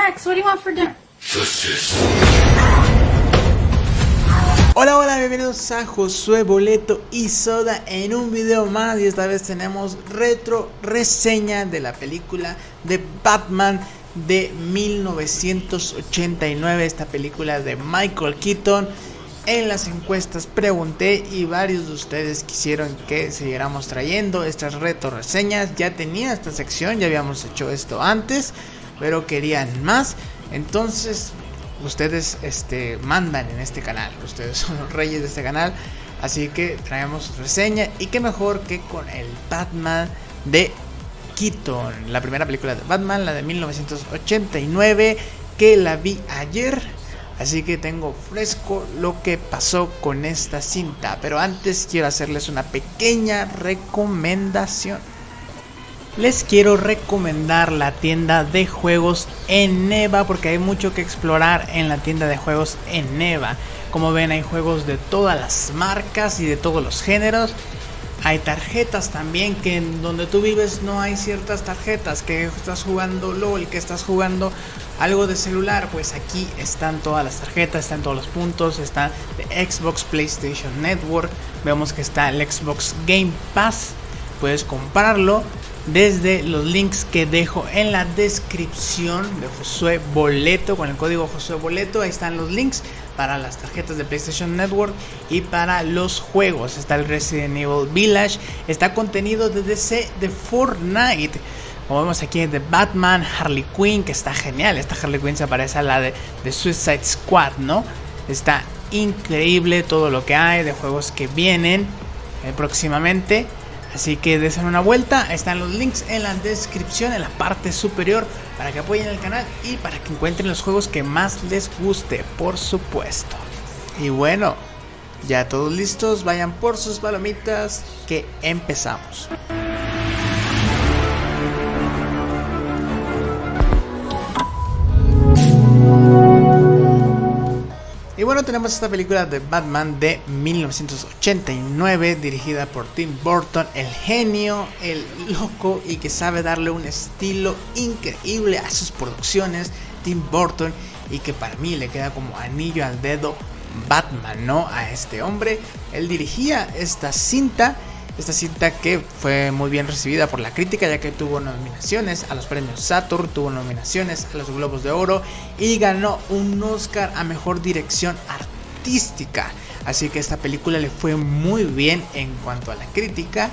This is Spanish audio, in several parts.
Max, what do you want for dinner? Hola, hola, bienvenidos a Josué Boleto y Soda en un video más y esta vez tenemos retro reseña de la película de Batman de 1989, esta película de Michael Keaton. En las encuestas pregunté y varios de ustedes quisieron que siguiéramos trayendo estas retro reseñas. Ya tenía esta sección, ya habíamos hecho esto antes, pero querían más. Entonces ustedes este, mandan en este canal, ustedes son los reyes de este canal, así que traemos reseña. Y qué mejor que con el Batman de Keaton, la primera película de Batman, la de 1989, que la vi ayer, así que tengo fresco lo que pasó con esta cinta, pero antes quiero hacerles una pequeña recomendación les quiero recomendar la tienda de juegos en Neva porque hay mucho que explorar en la tienda de juegos en Neva. Como ven hay juegos de todas las marcas y de todos los géneros. Hay tarjetas también que en donde tú vives no hay ciertas tarjetas que estás jugando LOL, que estás jugando algo de celular, pues aquí están todas las tarjetas, están todos los puntos, está de Xbox, PlayStation Network, vemos que está el Xbox Game Pass, puedes comprarlo desde los links que dejo en la descripción de Josué Boleto con el código Josué Boleto. Ahí están los links para las tarjetas de PlayStation Network y para los juegos. Está el Resident Evil Village, está contenido de DC de Fortnite. Como vemos aquí de Batman, Harley Quinn, que está genial. Esta Harley Quinn se parece a la de, de Suicide Squad, ¿no? Está increíble todo lo que hay de juegos que vienen eh, próximamente. Así que desen una vuelta, están los links en la descripción, en la parte superior, para que apoyen el canal y para que encuentren los juegos que más les guste, por supuesto. Y bueno, ya todos listos, vayan por sus palomitas, que empezamos. Y bueno, tenemos esta película de Batman de 1989, dirigida por Tim Burton, el genio, el loco y que sabe darle un estilo increíble a sus producciones, Tim Burton, y que para mí le queda como anillo al dedo Batman, ¿no? A este hombre. Él dirigía esta cinta esta cinta que fue muy bien recibida por la crítica ya que tuvo nominaciones a los premios Saturn, tuvo nominaciones a los Globos de Oro y ganó un Oscar a Mejor Dirección Artística. Así que esta película le fue muy bien en cuanto a la crítica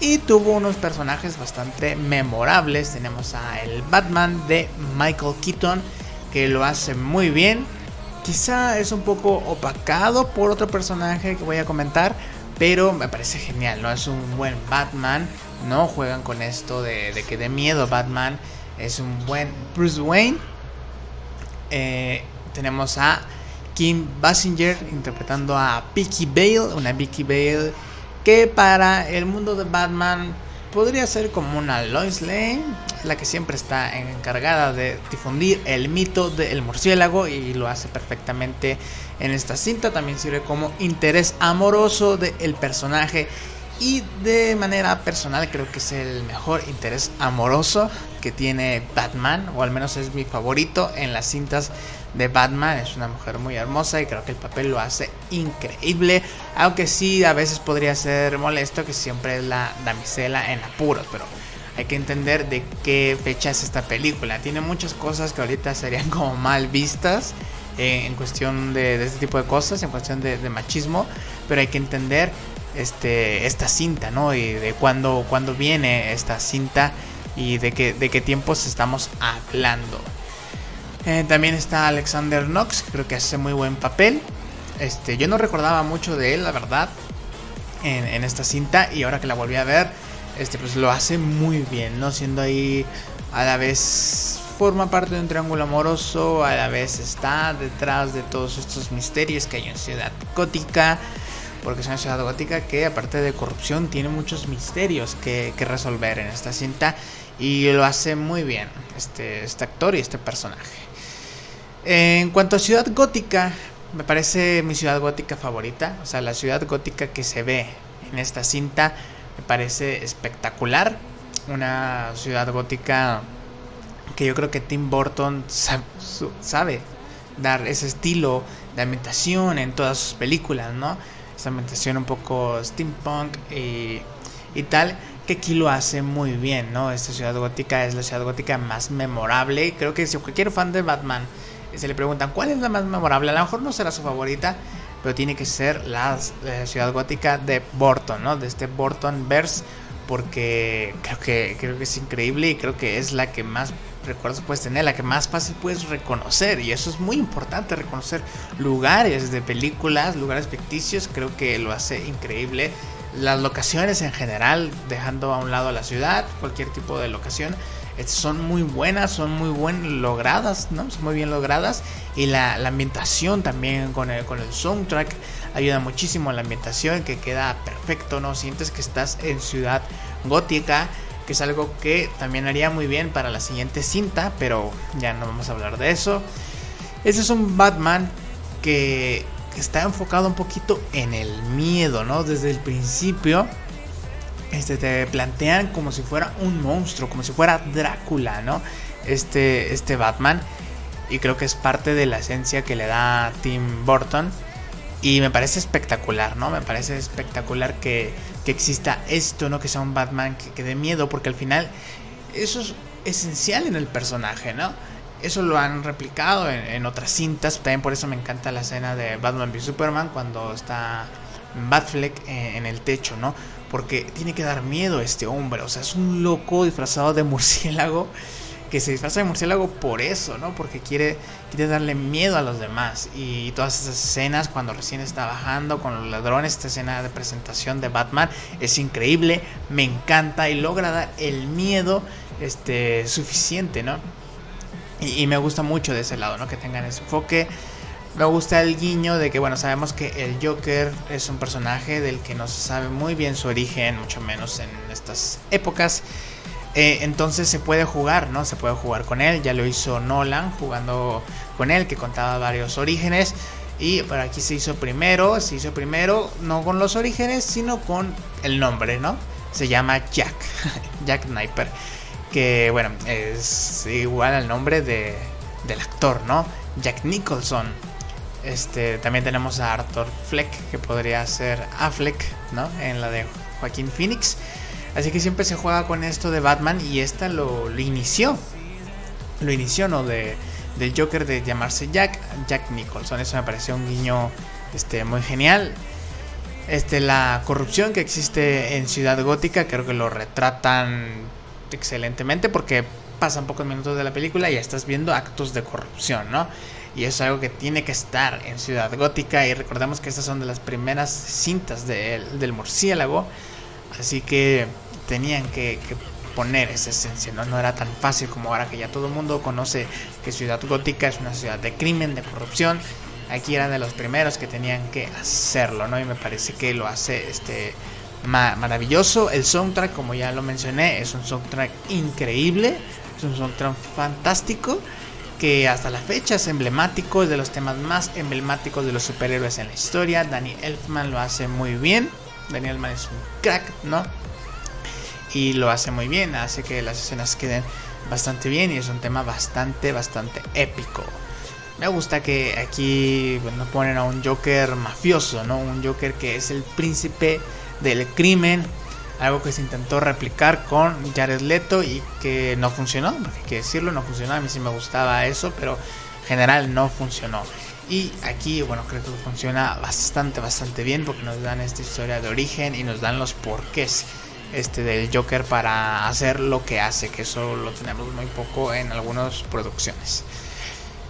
y tuvo unos personajes bastante memorables. Tenemos a el Batman de Michael Keaton que lo hace muy bien. Quizá es un poco opacado por otro personaje que voy a comentar, pero me parece genial, ¿no? Es un buen Batman, ¿no? Juegan con esto de, que de miedo Batman. Es un buen Bruce Wayne. Eh, tenemos a Kim Basinger interpretando a Vicky Bale, una Vicky Bale que para el mundo de Batman podría ser como una Lois Lane, la que siempre está encargada de difundir el mito del murciélago y lo hace perfectamente en esta cinta. También sirve como interés amoroso del personaje y de manera personal creo que es el mejor interés amoroso que tiene Batman, o al menos es mi favorito en las cintas de Batman. Es una mujer muy hermosa y creo que el papel lo hace increíble. Aunque sí, a veces podría ser molesto que siempre es la damisela en apuros, pero hay que entender de qué fecha es esta película. Tiene muchas cosas que ahorita serían como mal vistas. Eh, en cuestión de, este tipo de cosas, en cuestión de, machismo, pero hay que entender este, esta cinta, ¿no? Y de cuándo, cuándo viene esta cinta y de qué, de qué tiempos estamos hablando. Eh, también está Alexander Knox, que creo que hace muy buen papel. Este, yo no recordaba mucho de él, la verdad, en, esta cinta y ahora que la volví a ver, este, pues lo hace muy bien, ¿no? Siendo ahí a la vez forma parte de un triángulo amoroso, a la vez está detrás de todos estos misterios que hay en Ciudad Gótica porque es una ciudad gótica que aparte de corrupción tiene muchos misterios que, resolver en esta cinta y lo hace muy bien este, este actor y este personaje. En cuanto a ciudad gótica, me parece mi ciudad gótica favorita, o sea, la ciudad gótica que se ve en esta cinta me parece espectacular, una ciudad gótica que yo creo que Tim Burton sabe, dar ese estilo de ambientación en todas sus películas, ¿no? Esa ambientación un poco steampunk y, y tal, que aquí lo hace muy bien, ¿no? Esta ciudad gótica es la ciudad gótica más memorable. Creo que si cualquier fan de Batman se le preguntan cuál es la más memorable, a lo mejor no será su favorita, pero tiene que ser la, ciudad gótica de Burton, ¿no? De este Burton Verse, porque creo que, creo que es increíble y creo que es la que más recuerdos puedes tener, la que más fácil puedes reconocer. Y eso es muy importante, reconocer lugares de películas, lugares ficticios, creo que lo hace increíble. Las locaciones en general, dejando a un lado la ciudad, cualquier tipo de locación, son muy buenas, son muy buen logradas, ¿no? Son muy bien logradas. Y la, ambientación también con el, con el soundtrack ayuda muchísimo a la ambientación que queda perfecto, ¿no? Sientes que estás en ciudad gótica que es algo que también haría muy bien para la siguiente cinta, pero ya no vamos a hablar de eso. Este es un Batman que, está enfocado un poquito en el miedo, ¿no? Desde el principio este, te plantean como si fuera un monstruo, como si fuera Drácula, ¿no? Este, este Batman. Y creo que es parte de la esencia que le da Tim Burton. Y me parece espectacular, ¿no? Me parece espectacular que, que exista esto, ¿no? Que sea un Batman que, dé miedo, porque al final eso es esencial en el personaje, ¿no? Eso lo han replicado en, otras cintas, también por eso me encanta la escena de Batman v Superman cuando está Batfleck en, en el techo, ¿no? Porque tiene que dar miedo este hombre, o sea, es un loco disfrazado de murciélago que se disfraza de murciélago por eso, ¿no? Porque quiere, quiere darle miedo a los demás. Y todas esas escenas cuando recién está bajando con los ladrones, esta escena de presentación de Batman es increíble, me encanta y logra dar el miedo este, suficiente, ¿no? Y, me gusta mucho de ese lado, ¿no? Que tengan ese enfoque. Me gusta el guiño de que, bueno, sabemos que el Joker es un personaje del que no se sabe muy bien su origen, mucho menos en estas épocas. Eh, entonces se puede jugar, ¿no? Se puede jugar con él. Ya lo hizo Nolan jugando con él, que contaba varios orígenes. Y por aquí se hizo primero, se hizo primero no con los orígenes, sino con el nombre, ¿no? Se llama Jack, Jack Sniper. Que bueno, es igual al nombre de, del actor, ¿no? Jack Nicholson. Este, también tenemos a Arthur Fleck, que podría ser Affleck, ¿no? En la de Joaquín Phoenix. Así que siempre se juega con esto de Batman y esta lo, inició. Lo inició, ¿no? De, del Joker de llamarse Jack, Jack Nicholson. Eso me pareció un guiño este, muy genial. Este, la corrupción que existe en Ciudad Gótica, creo que lo retratan excelentemente porque pasan pocos minutos de la película y ya estás viendo actos de corrupción, ¿no? Y es algo que tiene que estar en Ciudad Gótica y recordemos que estas son de las primeras cintas del murciélago, así que tenían que, poner esa esencia, ¿no? No era tan fácil como ahora que ya todo el mundo conoce que Ciudad Gótica es una ciudad de crimen, de corrupción. Aquí eran de los primeros que tenían que hacerlo, ¿no? Y me parece que lo hace este maravilloso. El soundtrack, como ya lo mencioné, es un soundtrack increíble, es un soundtrack fantástico que hasta la fecha es emblemático, es de los temas más emblemáticos de los superhéroes en la historia. Danny Elfman lo hace muy bien. Danny Elfman es un crack, ¿no? y lo hace muy bien, hace que las escenas queden bastante bien y es un tema bastante, bastante épico. Me gusta que aquí bueno, ponen a un Joker mafioso, ¿no? Un Joker que es el príncipe del crimen, algo que se intentó replicar con Jared Leto y que no funcionó, porque hay que decirlo, no funcionó, a mí sí me gustaba eso, pero en general no funcionó. Y aquí, bueno, creo que funciona bastante, bastante bien porque nos dan esta historia de origen y nos dan los porqués este del Joker para hacer lo que hace, que eso lo tenemos muy poco en algunas producciones.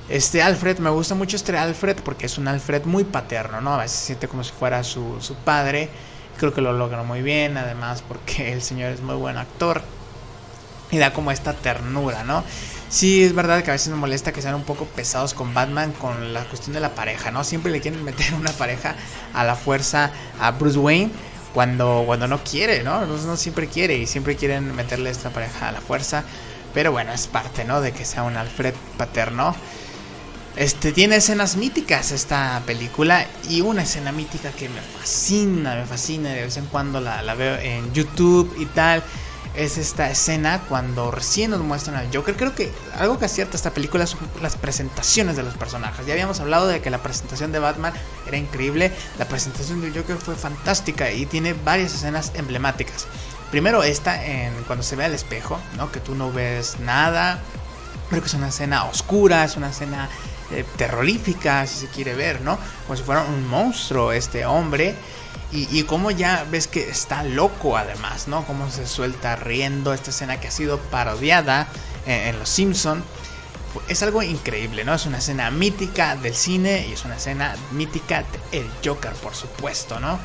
Este Alfred, me gusta mucho este Alfred porque es un Alfred muy paterno, ¿no? A veces se siente como si fuera su, su padre. Creo que lo logra muy bien, además porque el señor es muy buen actor. Y da como esta ternura, ¿no? Sí, es verdad que a veces me molesta que sean un poco pesados con Batman con la cuestión de la pareja, ¿no? Siempre le quieren meter una pareja a la fuerza a Bruce Wayne cuando, cuando no quiere, ¿no? ¿no? siempre quiere y siempre quieren meterle esta pareja a la fuerza. Pero bueno, es parte, ¿no? De que sea un Alfred paterno. Este tiene escenas míticas esta película y una escena mítica que me fascina, me fascina, de vez en cuando la, la veo en YouTube y tal. es esta escena cuando recién nos muestran al Joker. Creo que algo que acierta esta película son las presentaciones de los personajes. Ya habíamos hablado de que la presentación de Batman era increíble, la presentación del Joker fue fantástica y tiene varias escenas emblemáticas. Primero esta en cuando se ve al espejo, ¿no? Que tú no ves nada. Creo que es una escena oscura, es una escena eh, terrorífica, si se quiere ver, ¿no? Como si fuera un monstruo este hombre. Y, como ya ves que está loco además, ¿no? Cómo se suelta riendo esta escena que ha sido parodiada en, Los Simpson. Es algo increíble, ¿no? Es una escena mítica del cine y es una escena mítica del Joker, por supuesto, ¿no?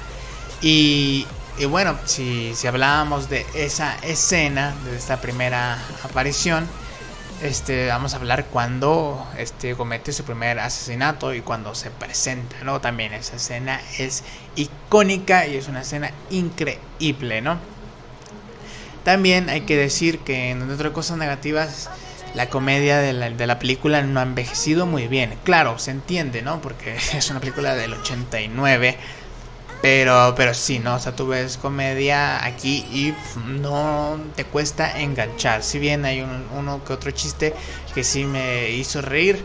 Y, y bueno, si, si hablábamos de esa escena, de esta primera aparición, este, vamos a hablar cuando este, comete su primer asesinato y cuando se presenta, ¿no? También esa escena es icónica y es una escena increíble, ¿no? También hay que decir que entre de cosas negativas, la comedia de la, de la, película no ha envejecido muy bien. Claro, se entiende, ¿no? Porque es una película del 89 pero, pero sí, ¿no? O sea, tú ves comedia aquí y no te cuesta enganchar. Si bien hay uno que otro chiste que sí me hizo reír,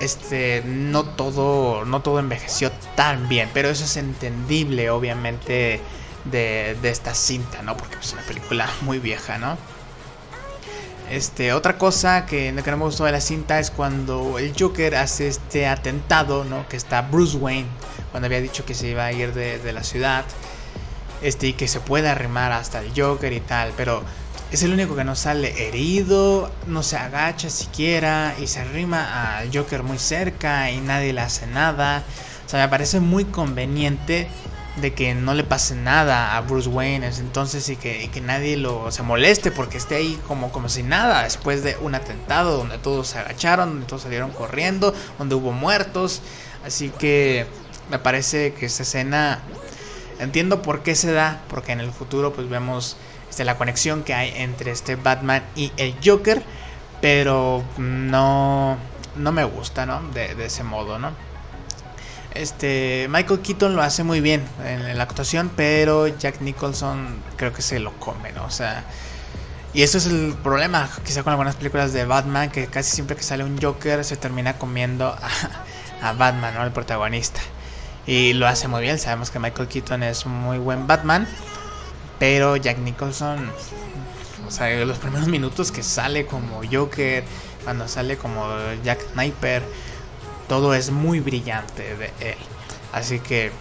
este, no todo, no todo envejeció tan bien. Pero eso es entendible, obviamente, de, de esta cinta, ¿no? Porque es una película muy vieja, ¿no? Este, otra cosa que, que no me gustó de la cinta es cuando el Joker hace este atentado, ¿no? Que está Bruce Wayne, cuando había dicho que se iba a ir de, la ciudad, este, y que se puede arrimar hasta el Joker y tal, pero es el único que no sale herido, no se agacha siquiera y se arrima al Joker muy cerca y nadie le hace nada. O sea, me parece muy conveniente de que no le pase nada a Bruce Wayne entonces y que, que, nadie lo se moleste porque esté ahí como, como si nada después de un atentado donde todos se agacharon, donde todos salieron corriendo, donde hubo muertos. Así que me parece que esa escena entiendo por qué se da, porque en el futuro pues vemos este, la conexión que hay entre este Batman y el Joker, pero no, no me gusta, ¿no? De, de ese modo, ¿no? Este, Michael Keaton lo hace muy bien en, la actuación, pero Jack Nicholson creo que se lo come, ¿no? O sea, y eso es el problema, quizá con algunas películas de Batman, que casi siempre que sale un Joker se termina comiendo a, Batman, ¿no? El protagonista. Y lo hace muy bien, sabemos que Michael Keaton es muy buen Batman, pero Jack Nicholson, o sea, los primeros minutos que sale como Joker, cuando sale como Jack Sniper, todo es muy brillante de él. Así que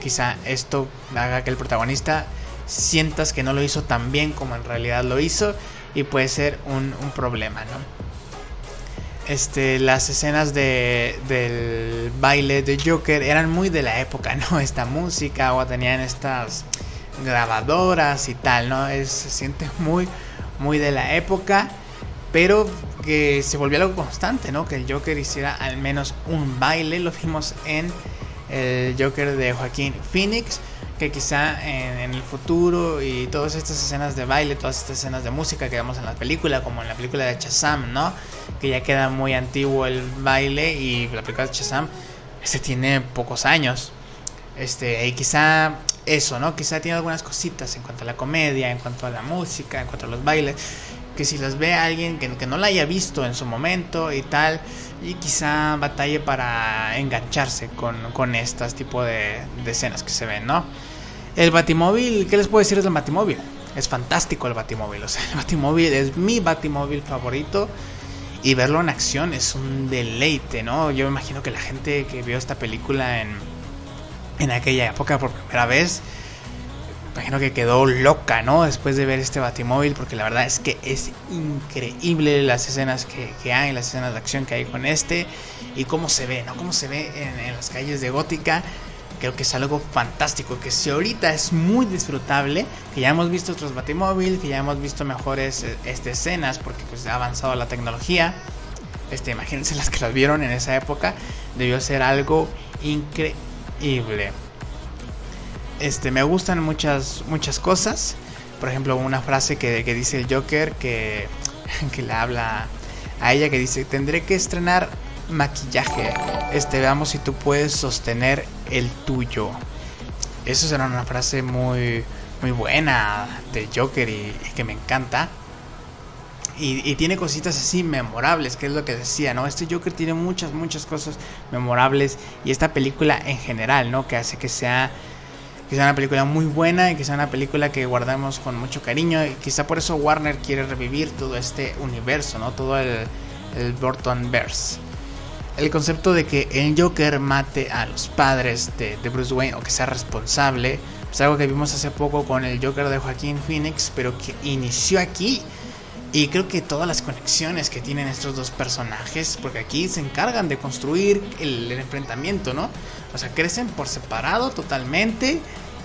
quizá esto haga que el protagonista sientas que no lo hizo tan bien como en realidad lo hizo y puede ser un, problema, ¿no? Este, las escenas de, del baile de Joker eran muy de la época, ¿no? Esta música o tenían estas grabadoras y tal, ¿no? Se siente muy, muy de la época pero que se volvió algo constante, ¿no? Que el Joker hiciera al menos un baile, lo vimos en el Joker de Joaquín Phoenix, que quizá en, el futuro y todas estas escenas de baile, todas estas escenas de música que vemos en la película, como en la película de Shazam, ¿no? Que ya queda muy antiguo el baile y la película de Shazam, este tiene pocos años. Este, y quizá eso, ¿no? Quizá tiene algunas cositas en cuanto a la comedia, en cuanto a la música, en cuanto a los bailes, que si las ve alguien que, no la haya visto en su momento y tal, y quizá batalle para engancharse con, con estas tipo de, de, escenas que se ven, ¿no? El Batimóvil, ¿qué les puedo decir del Batimóvil? Es fantástico el Batimóvil, o sea, el Batimóvil es mi Batimóvil favorito y verlo en acción es un deleite, ¿no? Yo me imagino que la gente que vio esta película en, en aquella época por primera vez, imagino que quedó loca, ¿no? Después de ver este Batimóvil, porque la verdad es que es increíble las escenas que, hay, las escenas de acción que hay con este y cómo se ve, ¿no? Cómo se ve en, las calles de Gótica. Creo que es algo fantástico, que si ahorita es muy disfrutable, que ya hemos visto otros Batimóvil, que ya hemos visto mejores este, escenas, porque pues ha avanzado la tecnología. Este, imagínense las que las vieron en esa época, debió ser algo increíble. Este, me gustan muchas, muchas cosas. Por ejemplo, una frase que, dice el Joker que, que le habla a ella que dice, tendré que estrenar maquillaje. Este, veamos si tú puedes sostener el tuyo. Eso será una frase muy, muy buena de Joker y, que me encanta. Y, y, tiene cositas así memorables, que es lo que decía, ¿no? Este Joker tiene muchas, muchas cosas memorables y esta película en general, ¿no? Que hace que sea que sea una película muy buena y que sea una película que guardamos con mucho cariño y quizá por eso Warner quiere revivir todo este universo, ¿no? Todo el, el Burtonverse. El concepto de que el Joker mate a los padres de, de Bruce Wayne o que sea responsable, es algo que vimos hace poco con el Joker de Joaquín Phoenix, pero que inició aquí y creo que todas las conexiones que tienen estos dos personajes, porque aquí se encargan de construir el, enfrentamiento, ¿no? O sea, crecen por separado totalmente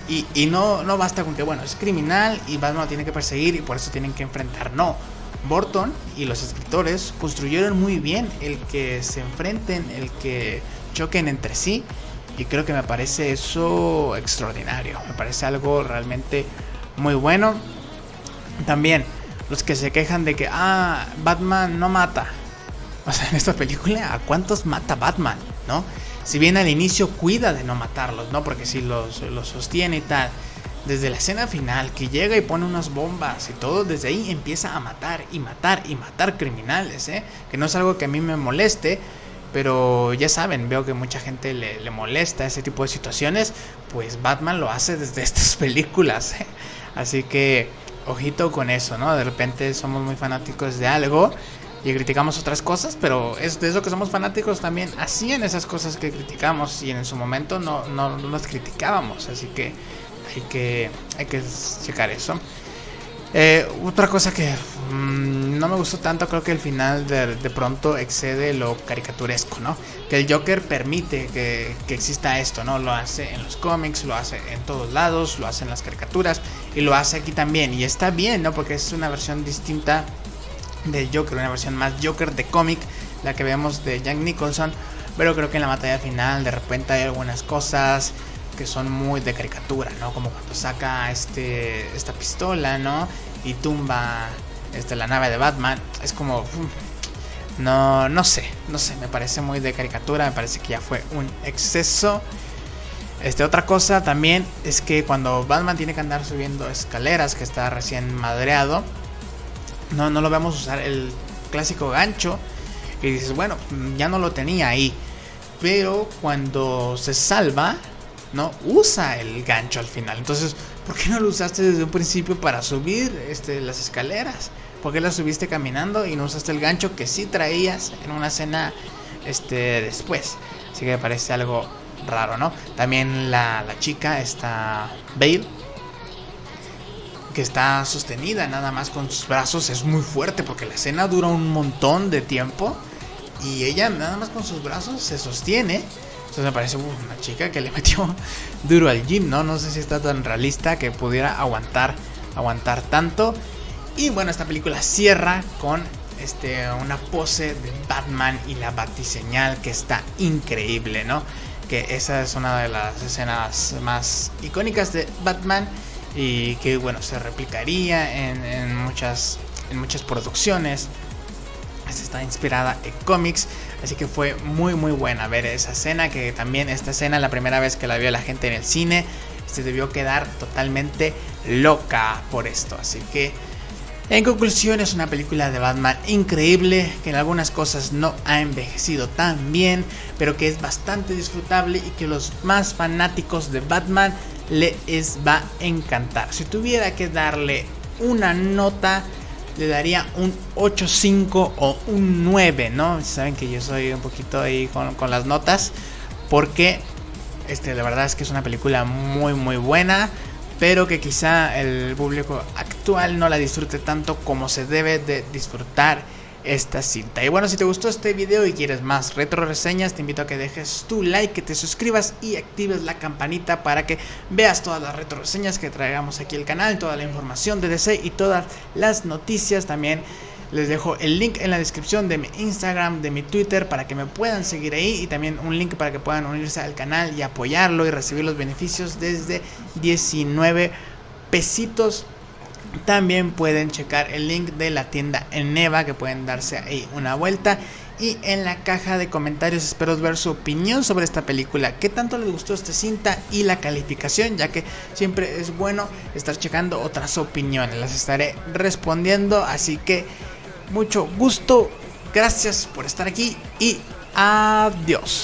y, y, no, no basta con que, bueno, es criminal y Batman lo tiene que perseguir y por eso tienen que enfrentar. No, Burton y los escritores construyeron muy bien el que se enfrenten, el que choquen entre sí y creo que me parece eso extraordinario, me parece algo realmente muy bueno. También los que se quejan de que, ah, Batman no mata. O sea, en esta película, ¿a cuántos mata Batman? ¿No? Si bien al inicio cuida de no matarlos, ¿no? Porque si los, los sostiene y tal. Desde la escena final, que llega y pone unas bombas y todo, desde ahí empieza a matar y matar y matar criminales, ¿eh? Que no es algo que a mí me moleste, pero ya saben, veo que mucha gente le, le molesta ese tipo de situaciones, pues Batman lo hace desde estas películas, ¿eh? Así que ojito con eso, ¿no? De repente somos muy fanáticos de algo y criticamos otras cosas, pero es de eso que somos fanáticos también hacían esas cosas que criticamos y en su momento no, no, no las criticábamos, así que hay que, hay que checar eso. Eh, otra cosa que mmm, no me gustó tanto, creo que el final de, de, pronto excede lo caricaturesco, ¿no? Que el Joker permite que, que, exista esto, ¿no? Lo hace en los cómics, lo hace en todos lados, lo hace en las caricaturas y lo hace aquí también. Y está bien, ¿no? Porque es una versión distinta del Joker, una versión más Joker de cómic, la que vemos de Jack Nicholson. Pero creo que en la batalla final de repente hay algunas cosas que son muy de caricatura, ¿no? Como cuando saca este esta pistola, ¿no? Y tumba este, la nave de Batman. Es como no no sé, no sé, me parece muy de caricatura, me parece que ya fue un exceso. Este otra cosa también es que cuando Batman tiene que andar subiendo escaleras, que está recién madreado, no no lo vemos usar el clásico gancho y dices, bueno, ya no lo tenía ahí. Pero cuando se salva, ¿no? Usa el gancho al final. Entonces, ¿por qué no lo usaste desde un principio para subir este, las escaleras? ¿Por qué la subiste caminando y no usaste el gancho que sí traías en una escena este, después? Así que me parece algo raro, ¿no? También la, la chica, esta Bale, que está sostenida nada más con sus brazos, es muy fuerte porque la escena dura un montón de tiempo y ella nada más con sus brazos se sostiene entonces me parece una chica que le metió duro al gym, ¿no? No sé si está tan realista que pudiera aguantar, aguantar tanto. Y bueno, esta película cierra con este, una pose de Batman y la batiseñal que está increíble, ¿no? Que esa es una de las escenas más icónicas de Batman y que bueno, se replicaría en, en muchas, en muchas producciones está inspirada en cómics, así que fue muy muy buena ver esa escena, que también esta escena la primera vez que la vio la gente en el cine, se debió quedar totalmente loca por esto, así que en conclusión es una película de Batman increíble, que en algunas cosas no ha envejecido tan bien, pero que es bastante disfrutable y que los más fanáticos de Batman les va a encantar. Si tuviera que darle una nota le daría un 8.5 o un 9, ¿no? Saben que yo soy un poquito ahí con, con, las notas. Porque este, la verdad es que es una película muy muy buena. Pero que quizá el público actual no la disfrute tanto como se debe de disfrutar esta cinta. Y bueno, si te gustó este video y quieres más retro reseñas, te invito a que dejes tu like, que te suscribas y actives la campanita para que veas todas las retro reseñas que traigamos aquí al canal, toda la información de DC y todas las noticias también. Les dejo el link en la descripción de mi Instagram, de mi Twitter, para que me puedan seguir ahí y también un link para que puedan unirse al canal y apoyarlo y recibir los beneficios desde 19 pesitos también pueden checar el link de la tienda en Neva que pueden darse ahí una vuelta. Y en la caja de comentarios espero ver su opinión sobre esta película, qué tanto les gustó esta cinta y la calificación, ya que siempre es bueno estar checando otras opiniones, las estaré respondiendo, así que mucho gusto, gracias por estar aquí y adiós.